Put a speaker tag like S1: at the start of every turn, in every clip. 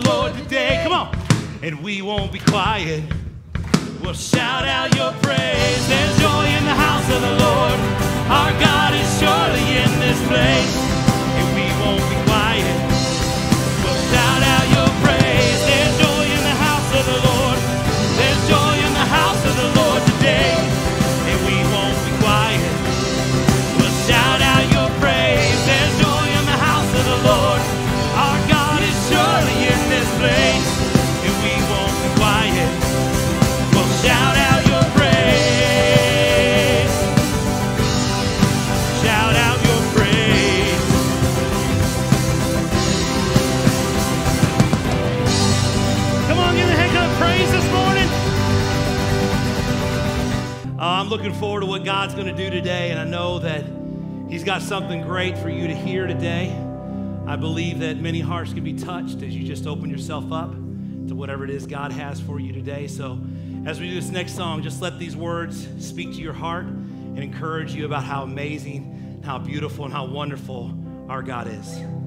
S1: Lord today. Come on. And we won't be quiet. We'll shout out your praise. There's joy in the house of the Lord. Our God is surely in this place. And we won't be looking forward to what God's going to do today, and I know that He's got something great for you to hear today. I believe that many hearts can be touched as you just open yourself up to whatever it is God has for you today. So, as we do this next song, just let these words speak to your heart and encourage you about how amazing, how beautiful, and how wonderful our God is.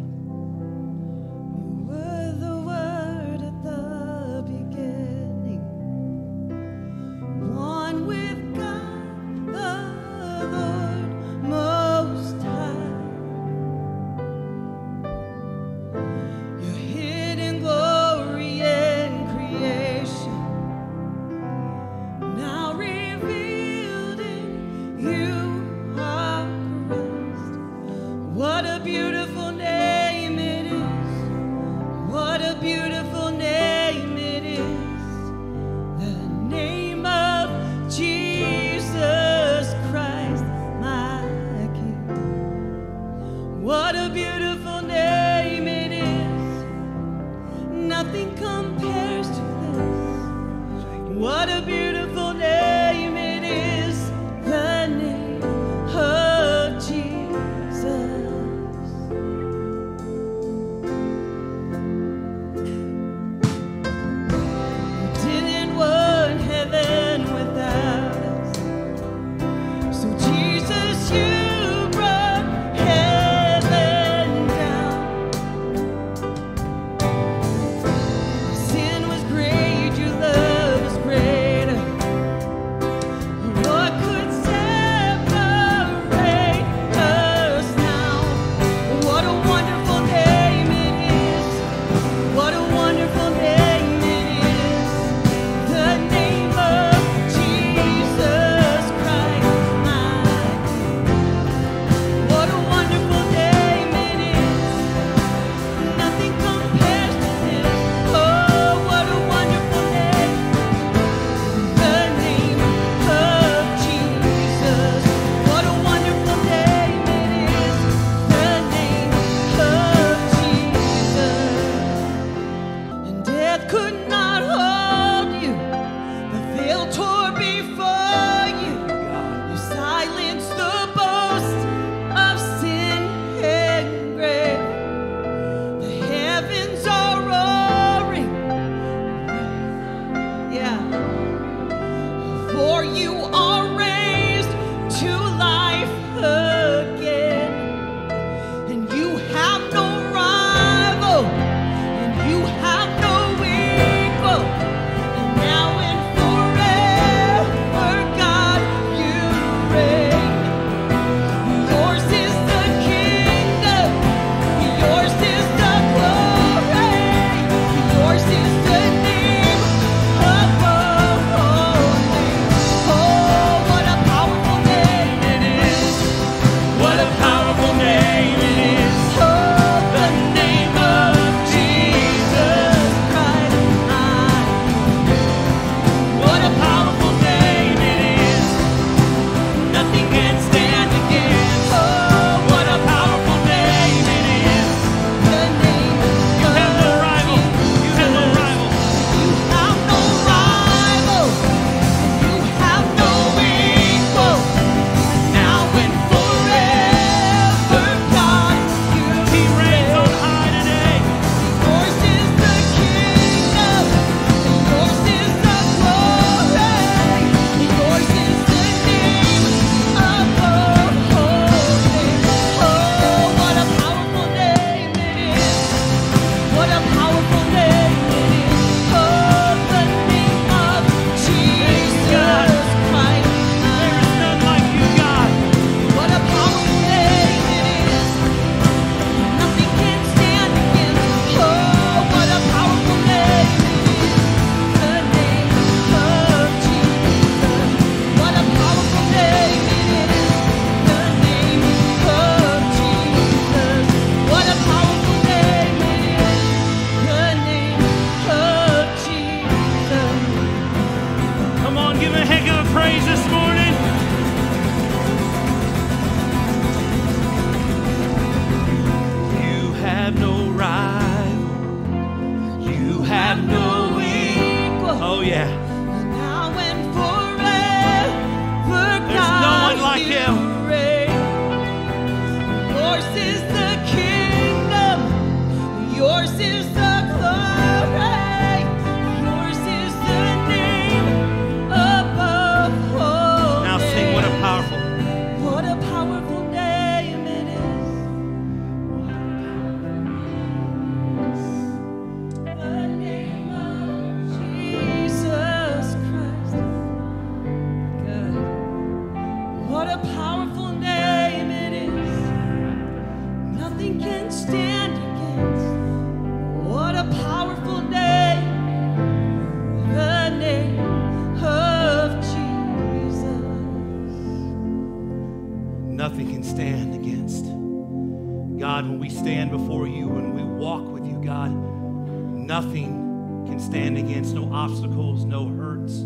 S2: Stand against.
S1: No obstacles, no hurts,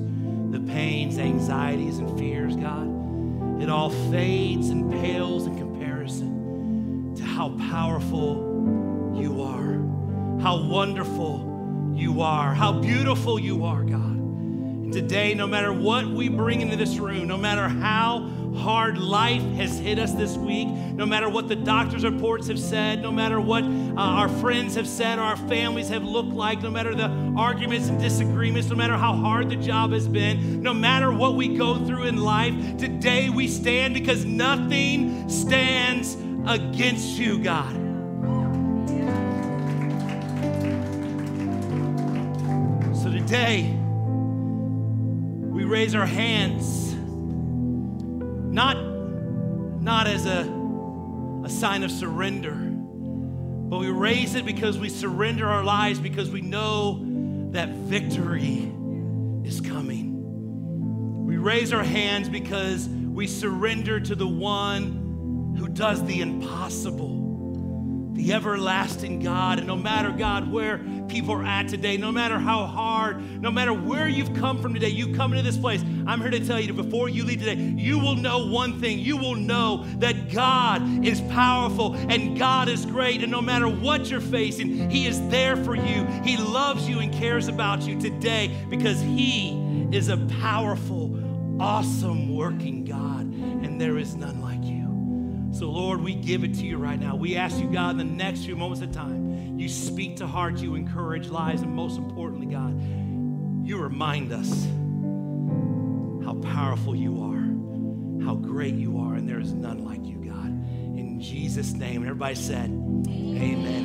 S1: the pains, anxieties, and fears, God. It all fades and pales in comparison to how powerful you are, how wonderful you are, how beautiful you are, God. And today, no matter what we bring into this room, no matter how hard life has hit us this week, no matter what the doctor's reports have said, no matter what uh, our friends have said, or our families have looked like, no matter the arguments and disagreements, no matter how hard the job has been, no matter what we go through in life, today we stand because nothing stands against you, God. So today, we raise our hands, not, not as a, a sign of surrender, but we raise it because we surrender our lives because we know that victory is coming. We raise our hands because we surrender to the one who does the impossible the everlasting God. And no matter, God, where people are at today, no matter how hard, no matter where you've come from today, you come into this place. I'm here to tell you before you leave today, you will know one thing. You will know that God is powerful and God is great. And no matter what you're facing, He is there for you. He loves you and cares about you today because He is a powerful, awesome working God. And there is none like. So, Lord, we give it to you right now. We ask you, God, in the next few moments of time, you speak to hearts, you encourage lives, and most importantly, God, you remind us how powerful you are, how great you are, and there is none like you, God. In Jesus' name. Everybody said, Amen, amen,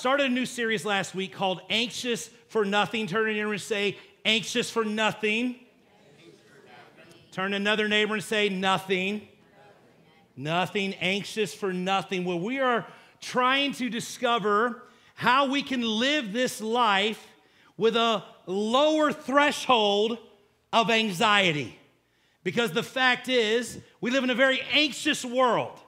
S1: started a new series last week called Anxious for Nothing. Turn to your neighbor and say, Anxious for Nothing. Turn to another neighbor and say, Nothing. Nothing, anxious for nothing. Well, we are trying to discover how we can live this life with a lower threshold of anxiety. Because the fact is, we live in a very anxious world.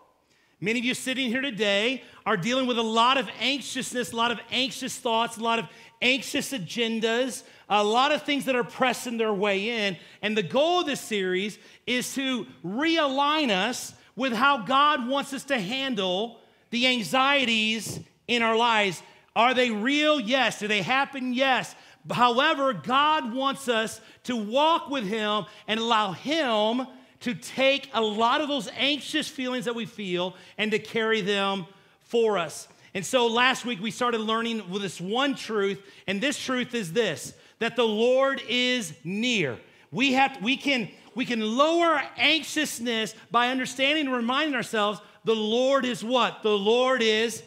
S1: Many of you sitting here today are dealing with a lot of anxiousness, a lot of anxious thoughts, a lot of anxious agendas, a lot of things that are pressing their way in. And the goal of this series is to realign us with how God wants us to handle the anxieties in our lives. Are they real? Yes. Do they happen? Yes. However, God wants us to walk with Him and allow Him to take a lot of those anxious feelings that we feel and to carry them for us. And so last week we started learning with this one truth, and this truth is this that the Lord is near. We have we can we can lower anxiousness by understanding and reminding ourselves the Lord is what? The Lord is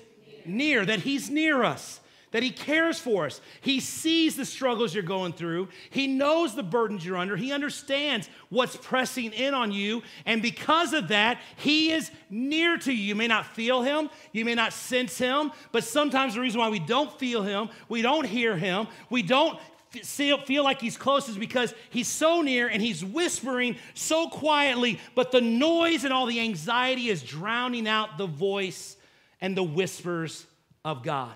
S1: near, that He's near us, that He cares for us. He sees the struggles you're going through, He knows the burdens you're under, He understands what's pressing in on you. And because of that, He is near to you. You may not feel Him, you may not sense Him, but sometimes the reason why we don't feel Him, we don't hear Him, we don't feel, like he's close is because he's so near and he's whispering so quietly, but the noise and all the anxiety is drowning out the voice and the whispers of God.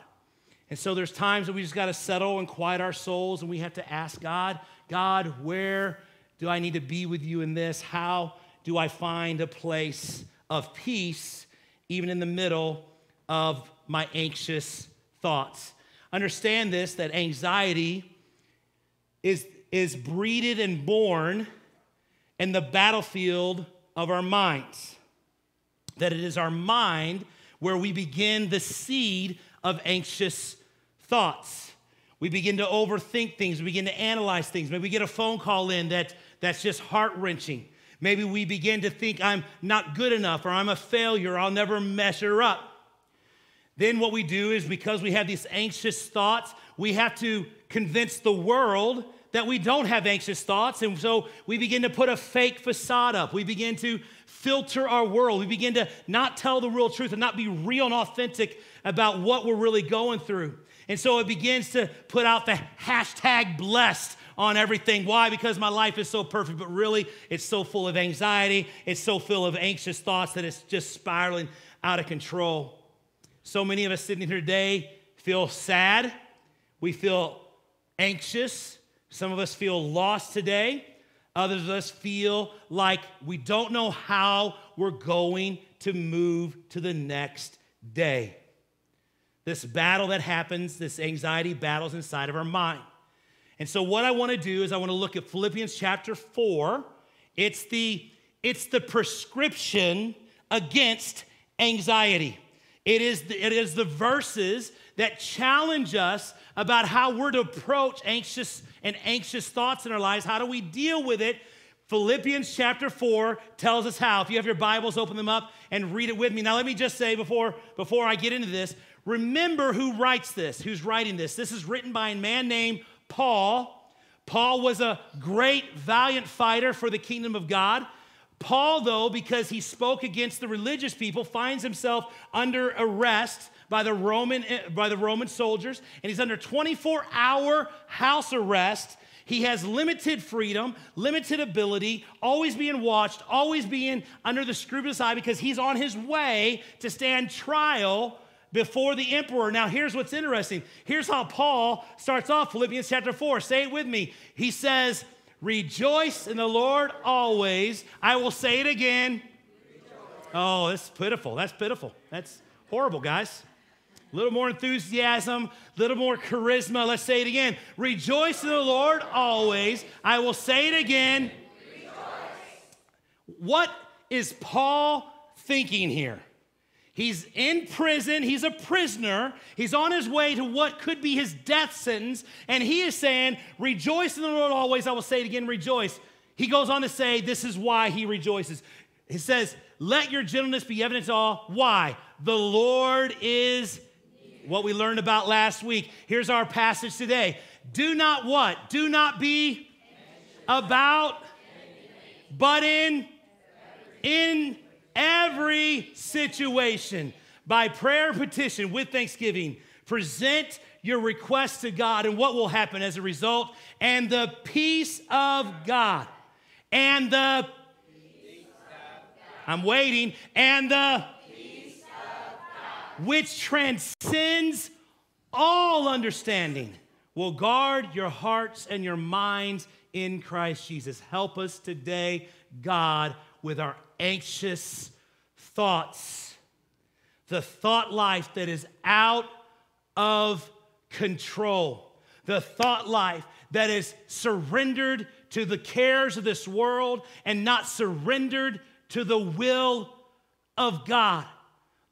S1: And so there's times that we just got to settle and quiet our souls and we have to ask God, God, where do I need to be with you in this? How do I find a place of peace even in the middle of my anxious thoughts? Understand this that anxiety is, is breeded and born in the battlefield of our minds. That it is our mind where we begin the seed of anxious thoughts. We begin to overthink things, we begin to analyze things. Maybe we get a phone call in that, that's just heart wrenching. Maybe we begin to think I'm not good enough or I'm a failure, or I'll never measure up. Then what we do is because we have these anxious thoughts, we have to convince the world that we don't have anxious thoughts. And so we begin to put a fake facade up. We begin to filter our world. We begin to not tell the real truth and not be real and authentic about what we're really going through. And so it begins to put out the hashtag blessed on everything. Why? Because my life is so perfect, but really it's so full of anxiety. It's so full of anxious thoughts that it's just spiraling out of control. So many of us sitting here today feel sad. We feel anxious. Some of us feel lost today. Others of us feel like we don't know how we're going to move to the next day. This battle that happens, this anxiety battles inside of our mind. And so what I want to do is I want to look at Philippians chapter 4. It's the it's the prescription against anxiety. It is the, it is the verses that challenge us about how we're to approach anxious and anxious thoughts in our lives. How do we deal with it? Philippians chapter 4 tells us how. If you have your Bibles, open them up and read it with me. Now, let me just say before, before I get into this, remember who writes this, who's writing this. This is written by a man named Paul. Paul was a great, valiant fighter for the kingdom of God. Paul, though, because he spoke against the religious people, finds himself under arrest by the Roman, eh, by the Roman soldiers, and he's under 24 hour house arrest. He has limited freedom, limited ability, always being watched, always being under the scrupulous eye because he's on his way to stand trial before the emperor. Now, here's what's interesting. Here's how Paul starts off Philippians chapter 4. Say it with me. He says, Rejoice in the Lord always. I will say it again. Oh, that's pitiful. That's pitiful. That's horrible, guys. A little more enthusiasm, a little more charisma. Let's say it again. Rejoice in the Lord always. I will say it again. Rejoice. What is Paul thinking here? He's in prison. He's a prisoner. He's on his way to what could be his death sentence. And he is saying, Rejoice in the Lord always. I will say it again, rejoice. He goes on to say, This is why he rejoices. He says, Let your gentleness be evident to all. Why? The Lord is what we learned about last week. Here's our passage today. Do not what? Do not be about, but in, in every situation, by prayer petition with thanksgiving, present your request to God and what will happen as a result. And the peace of God. And the I'm waiting, and the which transcends all understanding, will guard your hearts and your minds in Christ Jesus. Help us today, God, with our anxious thoughts, the thought life that is out of control, the thought life that is surrendered to the cares of this world and not surrendered to the will of God.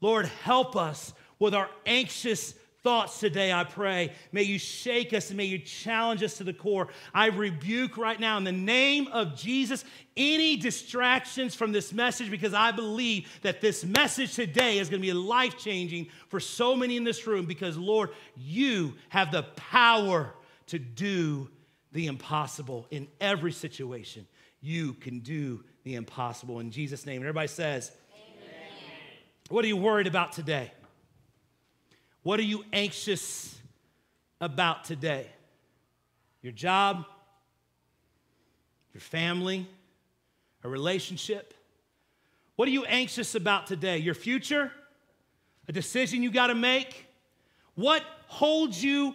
S1: Lord, help us with our anxious thoughts today, I pray. May you shake us and may you challenge us to the core. I rebuke right now in the name of Jesus any distractions from this message because I believe that this message today is going to be life changing for so many in this room because, Lord, you have the power to do the impossible in every situation. You can do the impossible in Jesus' name. And everybody says, what are you worried about today? What are you anxious about today? Your job, your family, a relationship? What are you anxious about today? Your future? A decision you got to make? What holds you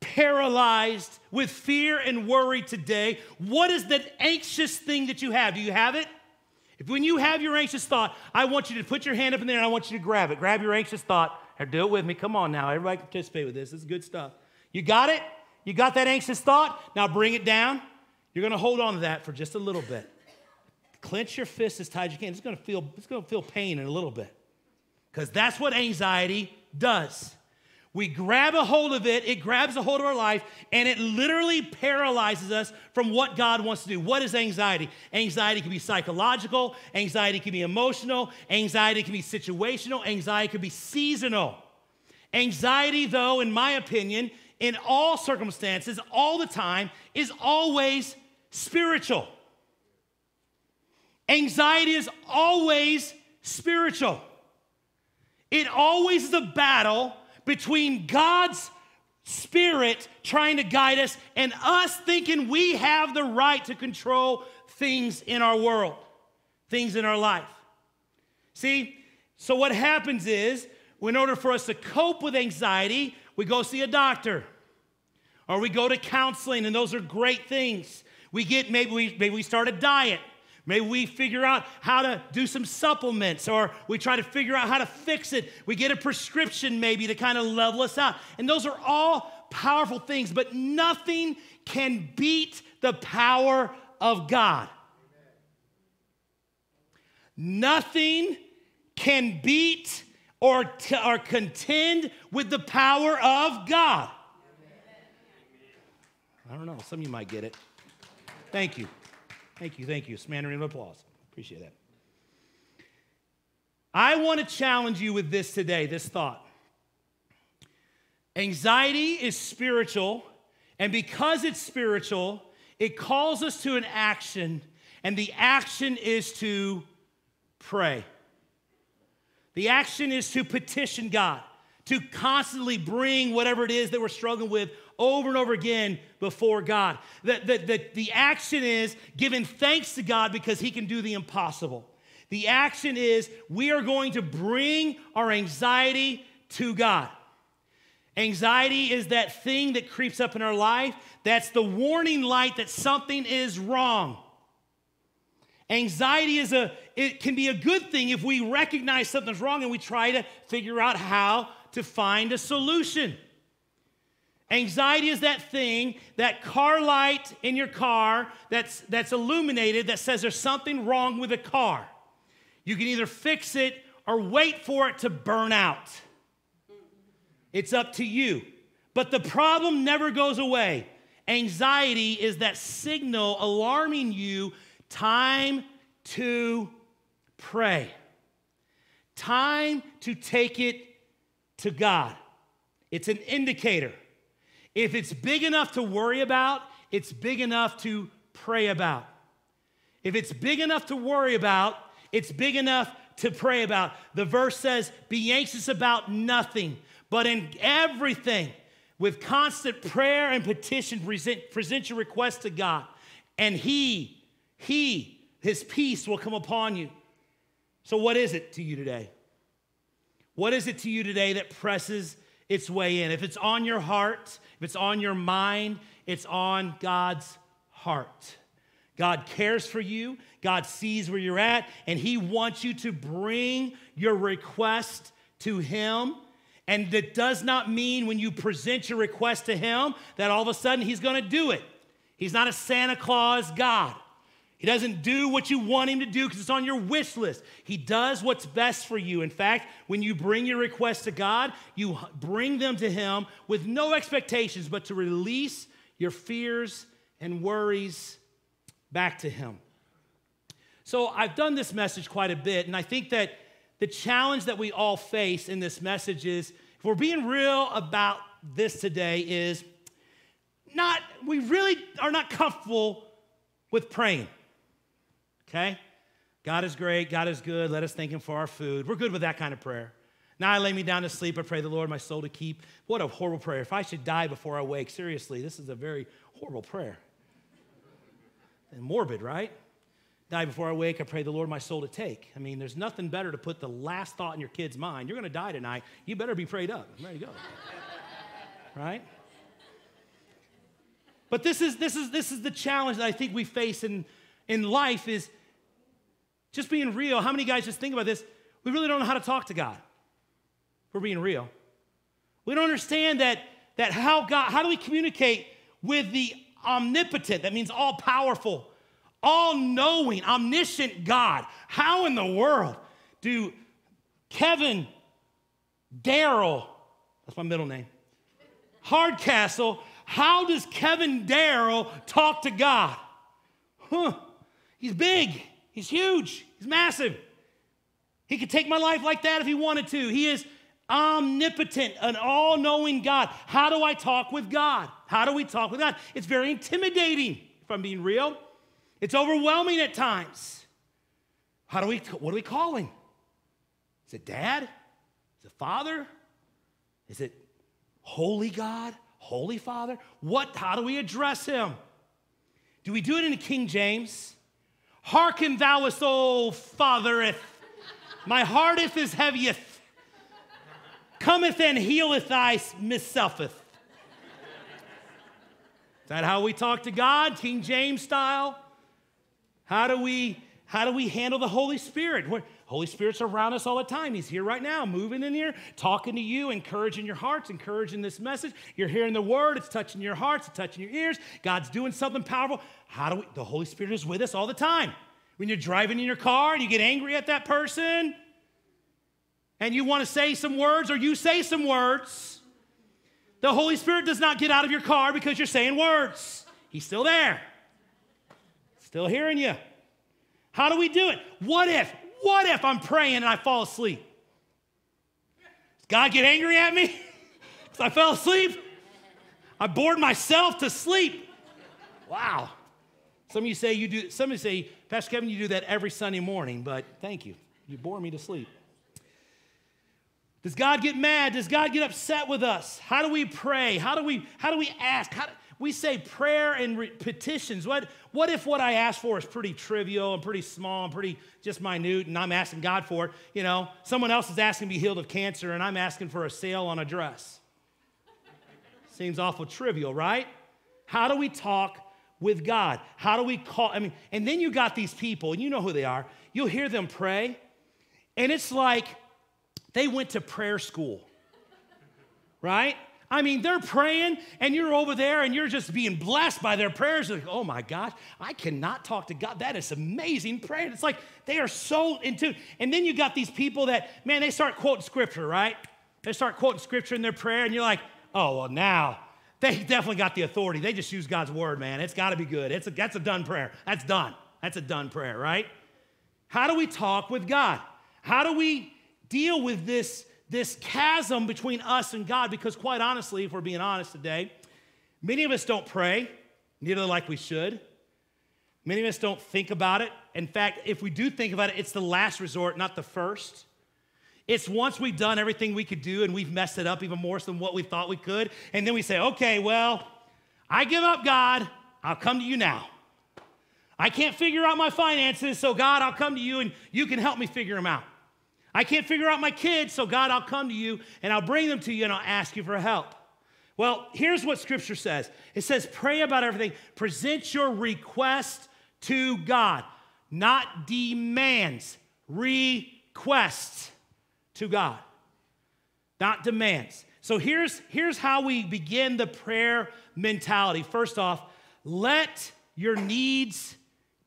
S1: paralyzed with fear and worry today? What is that anxious thing that you have? Do you have it? If when you have your anxious thought, I want you to put your hand up in there and I want you to grab it. Grab your anxious thought do it with me. Come on now. Everybody participate with this. This is good stuff. You got it? You got that anxious thought? Now bring it down. You're going to hold on to that for just a little bit. clench your fist as tight as you can. It's gonna feel, it's gonna feel pain in a little bit. Because that's what anxiety does. We grab a hold of it, it grabs a hold of our life, and it literally paralyzes us from what God wants to do. What is anxiety? Anxiety can be psychological, anxiety can be emotional, anxiety can be situational, anxiety can be seasonal. Anxiety, though, in my opinion, in all circumstances, all the time, is always spiritual. Anxiety is always spiritual. It always is a battle between God's spirit trying to guide us and us thinking we have the right to control things in our world, things in our life. See, so what happens is, in order for us to cope with anxiety, we go see a doctor or we go to counseling, and those are great things. We get maybe we maybe we start a diet. Maybe we figure out how to do some supplements or we try to figure out how to fix it. We get a prescription maybe to kind of level us out. And those are all powerful things, but nothing can beat the power of God. Nothing can beat or, t- or contend with the power of God. I don't know, some of you might get it. Thank you. Thank you, thank you. Smattering of applause. Appreciate that. I want to challenge you with this today, this thought. Anxiety is spiritual, and because it's spiritual, it calls us to an action, and the action is to pray. The action is to petition God, to constantly bring whatever it is that we're struggling with over and over again before God. The, the, the, the action is giving thanks to God because He can do the impossible. The action is we are going to bring our anxiety to God. Anxiety is that thing that creeps up in our life. That's the warning light that something is wrong. Anxiety is a it can be a good thing if we recognize something's wrong and we try to figure out how to find a solution. Anxiety is that thing, that car light in your car that's, that's illuminated that says there's something wrong with the car. You can either fix it or wait for it to burn out. It's up to you. But the problem never goes away. Anxiety is that signal alarming you time to pray, time to take it to God. It's an indicator. If it's big enough to worry about, it's big enough to pray about. If it's big enough to worry about, it's big enough to pray about. The verse says, Be anxious about nothing, but in everything, with constant prayer and petition, present, present your request to God. And He, He, His peace will come upon you. So, what is it to you today? What is it to you today that presses its way in? If it's on your heart, if it's on your mind, it's on God's heart. God cares for you, God sees where you're at, and He wants you to bring your request to Him. And that does not mean when you present your request to Him that all of a sudden He's gonna do it. He's not a Santa Claus God. He doesn't do what you want him to do because it's on your wish list. He does what's best for you. In fact, when you bring your requests to God, you bring them to him with no expectations but to release your fears and worries back to him. So I've done this message quite a bit, and I think that the challenge that we all face in this message is if we're being real about this today is not we really are not comfortable with praying okay? God is great, God is good, let us thank Him for our food. We're good with that kind of prayer. Now I lay me down to sleep, I pray the Lord my soul to keep. What a horrible prayer. If I should die before I wake, seriously, this is a very horrible prayer. And morbid, right? Die before I wake, I pray the Lord my soul to take. I mean, there's nothing better to put the last thought in your kid's mind. You're gonna die tonight, you better be prayed up. There you go. right? But this is this is this is the challenge that I think we face in, in life is just being real, how many guys just think about this? We really don't know how to talk to God. We're being real. We don't understand that, that how God, how do we communicate with the omnipotent, that means all powerful, all knowing, omniscient God. How in the world do Kevin Daryl, that's my middle name, Hardcastle, how does Kevin Daryl talk to God? Huh, he's big, he's huge, he's massive. He could take my life like that if he wanted to. He is omnipotent, an all knowing God. How do I talk with God? How do we talk with God? It's very intimidating, if I'm being real. It's overwhelming at times. How do we, what do we call him? Is it dad? Is it father? Is it holy God? Holy Father? What, how do we address him? Do we do it in the King James? Hearken thouest, O fathereth, my hearteth is heavieth, cometh and healeth thy misselfeth. Is that how we talk to God, King James style? How do we how do we handle the Holy Spirit? We're, Holy Spirit's around us all the time. He's here right now, moving in here, talking to you, encouraging your hearts, encouraging this message. You're hearing the word, it's touching your hearts, it's touching your ears. God's doing something powerful. How do we the Holy Spirit is with us all the time. When you're driving in your car and you get angry at that person and you want to say some words or you say some words, the Holy Spirit does not get out of your car because you're saying words. He's still there. Still hearing you. How do we do it? What if, what if I'm praying and I fall asleep? Does God get angry at me because I fell asleep? I bored myself to sleep. Wow. Some of you say you do, some of you say, Pastor Kevin, you do that every Sunday morning, but thank you. You bore me to sleep. Does God get mad? Does God get upset with us? How do we pray? How do we, how do we ask? How, we say prayer and re- petitions. What, what if what I ask for is pretty trivial and pretty small and pretty just minute and I'm asking God for it? You know, someone else is asking to be healed of cancer and I'm asking for a sale on a dress. Seems awful trivial, right? How do we talk with God? How do we call? I mean, and then you got these people, and you know who they are. You'll hear them pray, and it's like they went to prayer school, right? I mean, they're praying and you're over there and you're just being blessed by their prayers. Like, oh my gosh, I cannot talk to God. That is amazing prayer. It's like they are so into. And then you got these people that, man, they start quoting scripture, right? They start quoting scripture in their prayer, and you're like, oh, well, now they definitely got the authority. They just use God's word, man. It's got to be good. It's a, that's a done prayer. That's done. That's a done prayer, right? How do we talk with God? How do we deal with this this chasm between us and God because, quite honestly, if we're being honest today, many of us don't pray, neither like we should. Many of us don't think about it. In fact, if we do think about it, it's the last resort, not the first. It's once we've done everything we could do and we've messed it up even more than what we thought we could. And then we say, okay, well, I give up, God. I'll come to you now. I can't figure out my finances, so God, I'll come to you and you can help me figure them out. I can't figure out my kids, so God, I'll come to you and I'll bring them to you and I'll ask you for help. Well, here's what scripture says it says, pray about everything, present your request to God, not demands, requests to God, not demands. So here's, here's how we begin the prayer mentality. First off, let your needs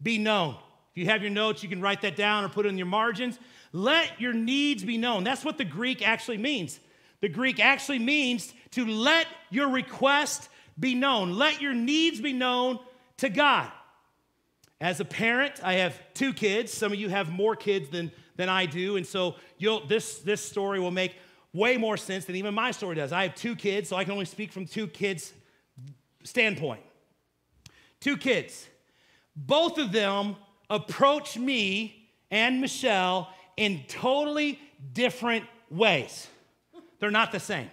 S1: be known. If you have your notes, you can write that down or put it in your margins. Let your needs be known. That's what the Greek actually means. The Greek actually means to let your request be known. Let your needs be known to God. As a parent, I have two kids. Some of you have more kids than, than I do. And so you'll, this, this story will make way more sense than even my story does. I have two kids, so I can only speak from two kids' standpoint. Two kids. Both of them approach me and Michelle in totally different ways. They're not the same.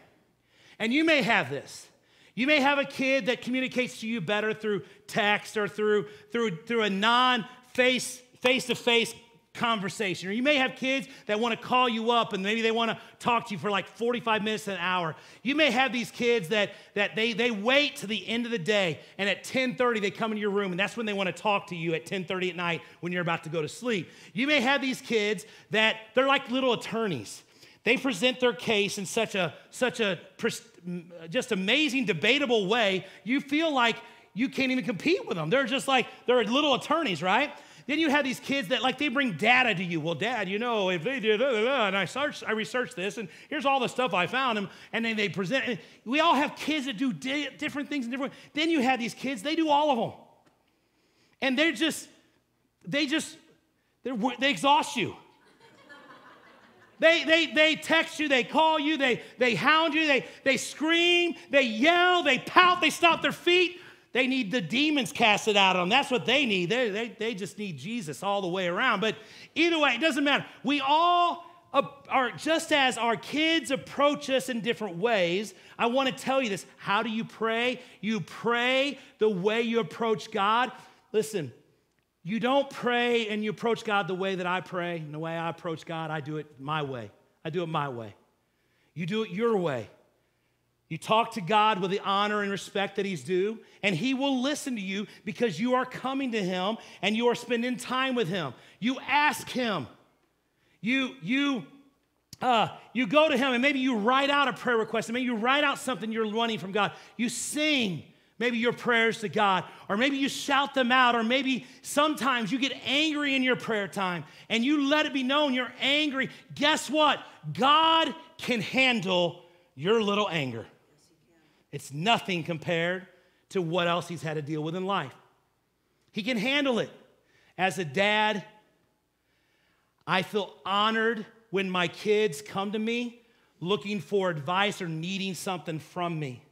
S1: And you may have this. You may have a kid that communicates to you better through text or through, through, through a non face face to face conversation. Or you may have kids that want to call you up and maybe they want to talk to you for like 45 minutes an hour. You may have these kids that, that they, they wait to the end of the day and at 10:30 they come into your room and that's when they want to talk to you at 10:30 at night when you're about to go to sleep. You may have these kids that they're like little attorneys. They present their case in such a such a just amazing debatable way. You feel like you can't even compete with them. They're just like, they're little attorneys, right? Then you have these kids that like they bring data to you. Well, dad, you know, if they did, and I searched, I researched this, and here's all the stuff I found, and, and then they present. We all have kids that do di- different things in different. Then you have these kids, they do all of them, and they're just, they just, they exhaust you. They, they, they text you, they call you, they, they hound you, they, they scream, they yell, they pout, they stomp their feet. They need the demons casted out of them. That's what they need. They, they, they just need Jesus all the way around. But either way, it doesn't matter. We all are just as our kids approach us in different ways. I want to tell you this. How do you pray? You pray the way you approach God. Listen, you don't pray and you approach God the way that I pray. And the way I approach God, I do it my way. I do it my way. You do it your way. You talk to God with the honor and respect that He's due, and He will listen to you because you are coming to Him and you are spending time with Him. You ask Him. You, you, uh, you go to Him, and maybe you write out a prayer request, and maybe you write out something you're wanting from God. You sing maybe your prayers to God, or maybe you shout them out, or maybe sometimes you get angry in your prayer time and you let it be known you're angry. Guess what? God can handle your little anger. It's nothing compared to what else he's had to deal with in life. He can handle it. As a dad, I feel honored when my kids come to me looking for advice or needing something from me.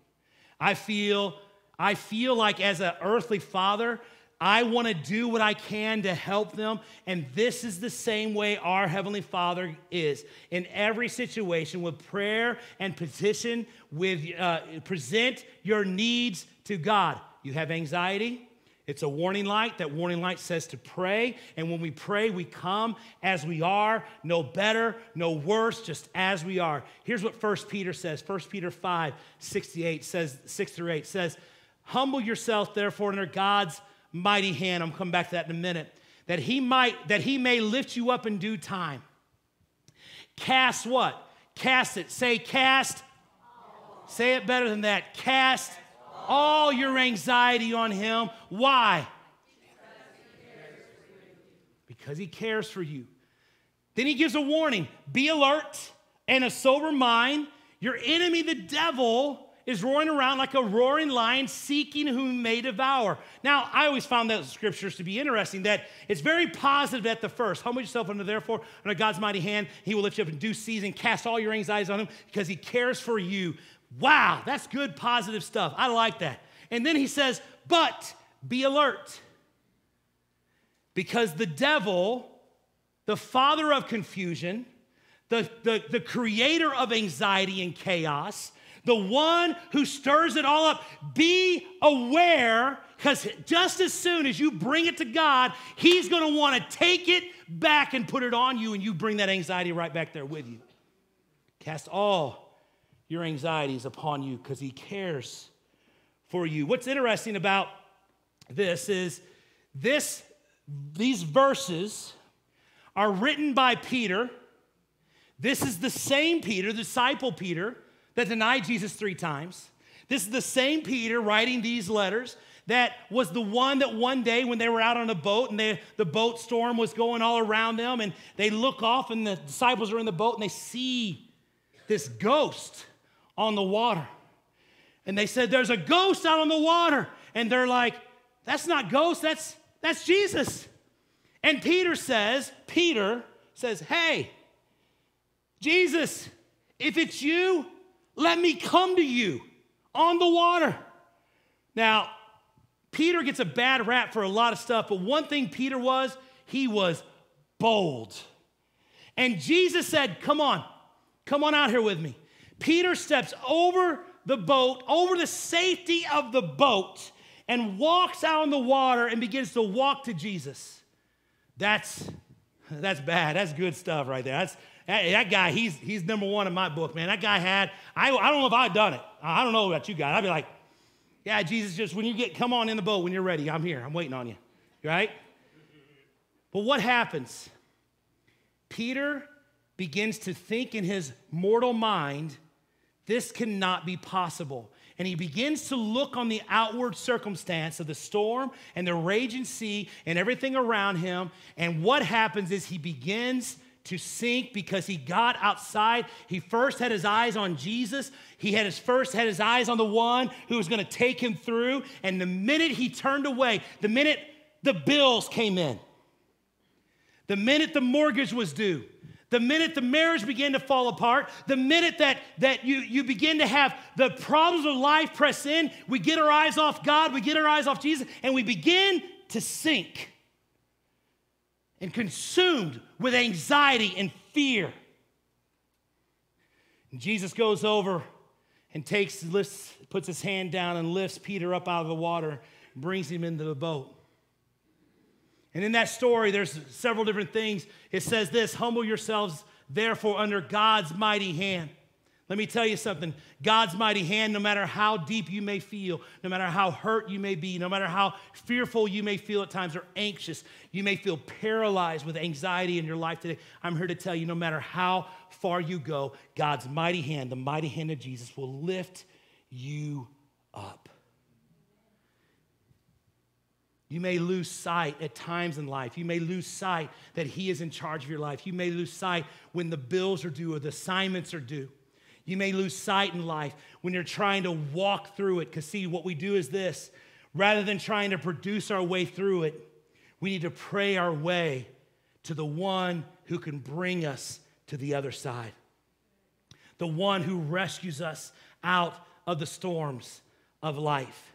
S1: I feel I feel like as an earthly father, I want to do what I can to help them. And this is the same way our Heavenly Father is. In every situation, with prayer and petition, with uh, present your needs to God. You have anxiety, it's a warning light. That warning light says to pray. And when we pray, we come as we are, no better, no worse, just as we are. Here's what 1 Peter says 1 Peter 5 68 says, 6 through 8 says, Humble yourself, therefore, under God's mighty hand. I'm coming back to that in a minute. That he might, that he may lift you up in due time. Cast what? Cast it. Say cast. Say it better than that. Cast all your anxiety on him. Why? Because he cares for you. Then he gives a warning be alert and a sober mind. Your enemy, the devil, is roaring around like a roaring lion seeking whom may devour. Now, I always found those scriptures to be interesting that it's very positive at the first. Humble yourself under therefore under God's mighty hand. He will lift you up in due season. Cast all your anxieties on him because he cares for you. Wow, that's good positive stuff. I like that. And then he says, but be alert. Because the devil, the father of confusion, the, the, the creator of anxiety and chaos, the one who stirs it all up. Be aware, because just as soon as you bring it to God, He's going to want to take it back and put it on you, and you bring that anxiety right back there with you. Cast all your anxieties upon you because He cares for you. What's interesting about this is this, these verses are written by Peter. This is the same Peter, disciple Peter, that denied Jesus three times. This is the same Peter writing these letters that was the one that one day when they were out on a boat and they, the boat storm was going all around them and they look off and the disciples are in the boat and they see this ghost on the water. And they said, There's a ghost out on the water. And they're like, That's not ghost, that's, that's Jesus. And Peter says, Peter says, Hey, Jesus, if it's you, let me come to you on the water. Now, Peter gets a bad rap for a lot of stuff, but one thing Peter was, he was bold. And Jesus said, Come on, come on out here with me. Peter steps over the boat, over the safety of the boat, and walks out on the water and begins to walk to Jesus. That's that's bad. That's good stuff right there. That's that, guy, he's, he's number one in my book, man. That guy had, I, I don't know if I'd done it. I don't know about you guys. I'd be like, yeah, Jesus, just when you get, come on in the boat when you're ready. I'm here. I'm waiting on you. Right? But what happens? Peter begins to think in his mortal mind, this cannot be possible. and he begins to look on the outward circumstance of the storm and the raging sea and everything around him. And what happens is he begins to sink because he got outside. He first had his eyes on Jesus. He had his first had his eyes on the one who was going to take him through. And the minute he turned away, the minute the bills came in, the minute the mortgage was due, the minute the marriage began to fall apart, the minute that, that you, you begin to have the problems of life press in, we get our eyes off God, we get our eyes off Jesus, and we begin to sink and consumed with anxiety and fear. And Jesus goes over and takes, lifts, puts his hand down and lifts Peter up out of the water, brings him into the boat. And in that story, there's several different things. It says this humble yourselves, therefore, under God's mighty hand. Let me tell you something God's mighty hand, no matter how deep you may feel, no matter how hurt you may be, no matter how fearful you may feel at times or anxious, you may feel paralyzed with anxiety in your life today. I'm here to tell you no matter how far you go, God's mighty hand, the mighty hand of Jesus, will lift you up. You may lose sight at times in life. You may lose sight that He is in charge of your life. You may lose sight when the bills are due or the assignments are due. You may lose sight in life when you're trying to walk through it. Because, see, what we do is this rather than trying to produce our way through it, we need to pray our way to the one who can bring us to the other side, the one who rescues us out of the storms of life.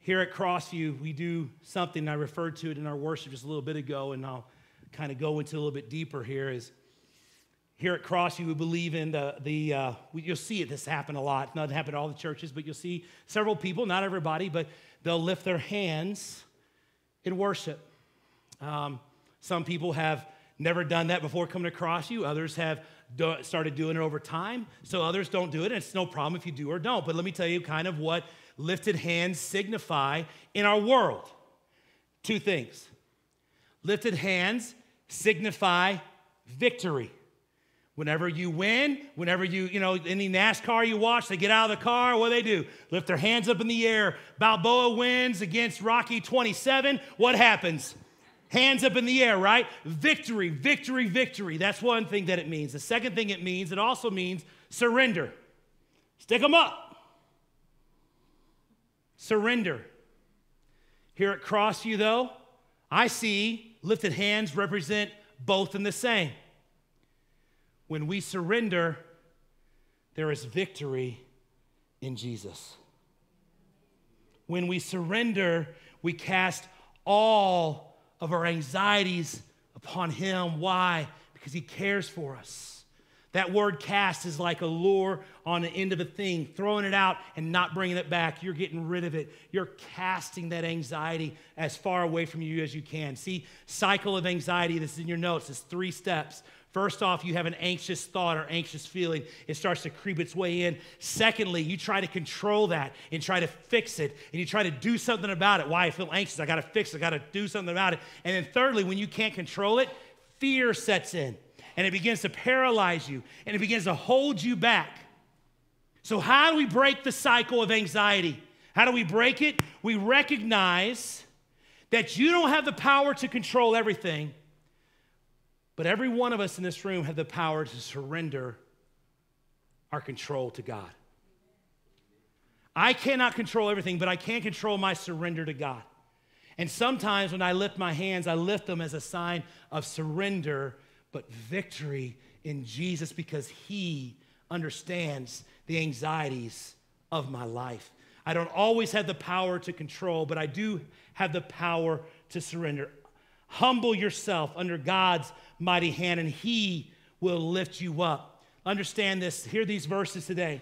S1: Here at Crossview, we do something, I referred to it in our worship just a little bit ago, and I'll kind of go into a little bit deeper here. Is here at Crossview, we believe in the, the uh, you'll see it, this happen a lot. It doesn't happen at all the churches, but you'll see several people, not everybody, but they'll lift their hands in worship. Um, some people have never done that before coming across you. Others have do, started doing it over time. So others don't do it, and it's no problem if you do or don't. But let me tell you kind of what lifted hands signify in our world? Two things. Lifted hands signify victory. Whenever you win, whenever you, you know, any NASCAR you watch, they get out of the car, what do they do? Lift their hands up in the air. Balboa wins against Rocky 27. What happens? Hands up in the air, right? Victory, victory, victory. That's one thing that it means. The second thing it means, it also means surrender. Stick them up. Surrender. Here at Crossview, though, I see lifted hands represent both in the same. When we surrender, there is victory in Jesus. When we surrender, we cast all of our anxieties upon Him. Why? Because He cares for us. That word cast is like a lure on the end of a thing, throwing it out and not bringing it back. You're getting rid of it. You're casting that anxiety as far away from you as you can. See, cycle of anxiety, this is in your notes, it's three steps. First off, you have an anxious thought or anxious feeling. It starts to creep its way in. Secondly, you try to control that and try to fix it, and you try to do something about it. Why I feel anxious, I gotta fix it, I gotta do something about it. And then thirdly, when you can't control it, fear sets in and it begins to paralyze you and it begins to hold you back. So, how do we break the cycle of anxiety? How do we break it? We recognize that you don't have the power to control everything, but every one of us in this room have the power to surrender our control to God. I cannot control everything, but I can control my surrender to God. And sometimes when I lift my hands, I lift them as a sign of surrender but victory in Jesus because He understands the anxieties of my life. I don't always have the power to control, but I do have the power to surrender. Humble yourself under God's mighty hand, and He will lift you up. Understand this. Hear these verses today.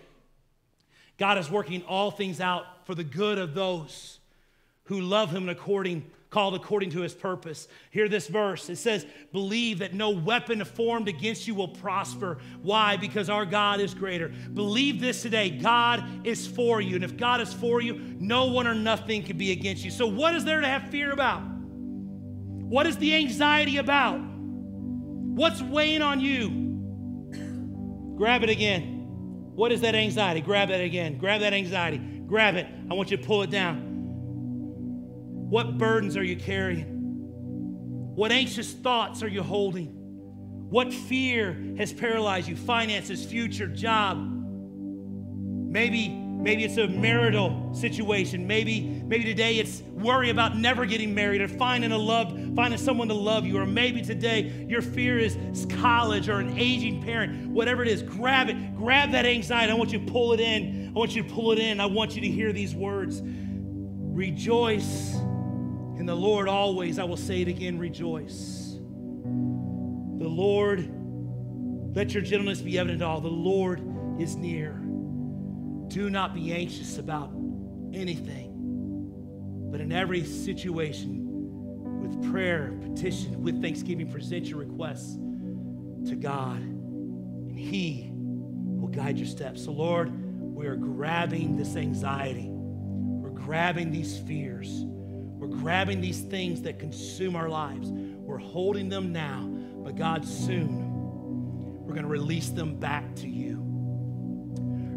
S1: God is working all things out for the good of those who love Him according called according to his purpose. Hear this verse. It says, Believe that no weapon formed against you will prosper. Why? Because our God is greater. Believe this today God is for you. And if God is for you, no one or nothing can be against you. So, what is there to have fear about? What is the anxiety about? What's weighing on you? Grab it again. What is that anxiety? Grab that again. Grab that anxiety. Grab it. I want you to pull it down. What burdens are you carrying? What anxious thoughts are you holding? What fear has paralyzed you? Finances, future, job. Maybe maybe it's a marital situation. Maybe maybe today it's worry about never getting married or finding a love, finding someone to love you. Or maybe today your fear is college or an aging parent. Whatever it is, grab it. Grab that anxiety. I want you to pull it in. I want you to pull it in. I want you to hear these words. Rejoice in the Lord always. I will say it again, rejoice. The Lord, let your gentleness be evident to all. The Lord is near. Do not be anxious about anything, but in every situation, with prayer, petition, with thanksgiving, present your requests to God, and He will guide your steps. So, Lord, we are grabbing this anxiety, we're grabbing these fears, we're grabbing these things that consume our lives. We're holding them now, but God, soon we're going to release them back to you.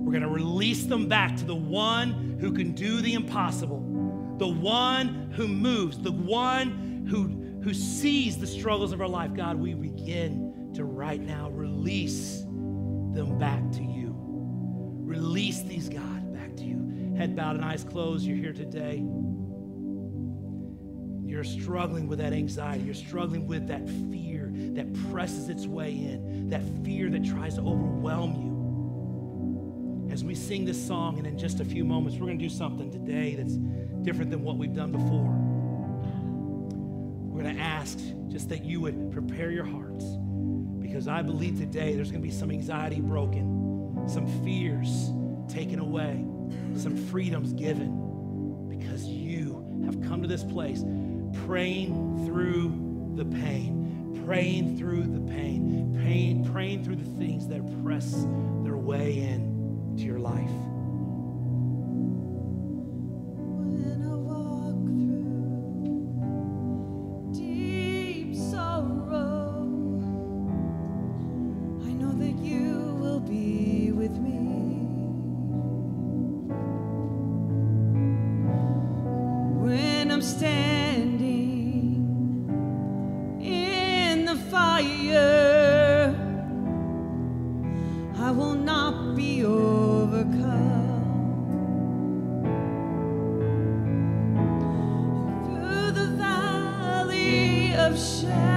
S1: We're going to release them back to the one who can do the impossible, the one who moves, the one who, who sees the struggles of our life. God, we begin to right now release them back to you. Release these, God, back to you. Head bowed and eyes closed. You're here today. You're struggling with that anxiety. You're struggling with that fear that presses its way in, that fear that tries to overwhelm you as we sing this song, and in just a few moments, we're going to do something today that's different than what we've done before. We're going to ask just that you would prepare your hearts because I believe today there's going to be some anxiety broken, some fears taken away, some freedoms given because you have come to this place praying through the pain, praying through the pain, pain praying through the things that press their way in to your life.
S2: Of shadow,